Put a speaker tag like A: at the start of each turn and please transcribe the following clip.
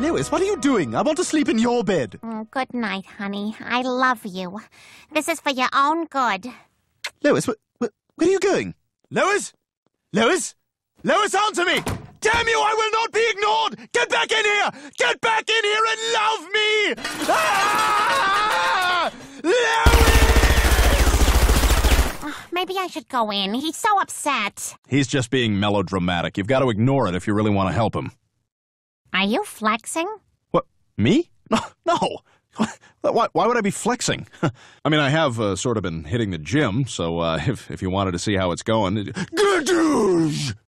A: Lois, what are you doing? I want to sleep in your bed.
B: Mm, Good night, honey. I love you. This is for your own good.
A: Lois, wh- wh- where are you going? Lois? Lois? Lois, answer me! Damn you, I will not be ignored! Get back in here! Get back in here and love me! Ah!
B: Maybe I should go in. He's so upset.
C: He's just being melodramatic. You've got to ignore it if you really want to help him.
B: Are you flexing?
C: What? Me? No. no. Why, why would I be flexing? I mean, I have uh, sort of been hitting the gym, so uh, if, if you wanted to see how it's going.
A: Gadoosh!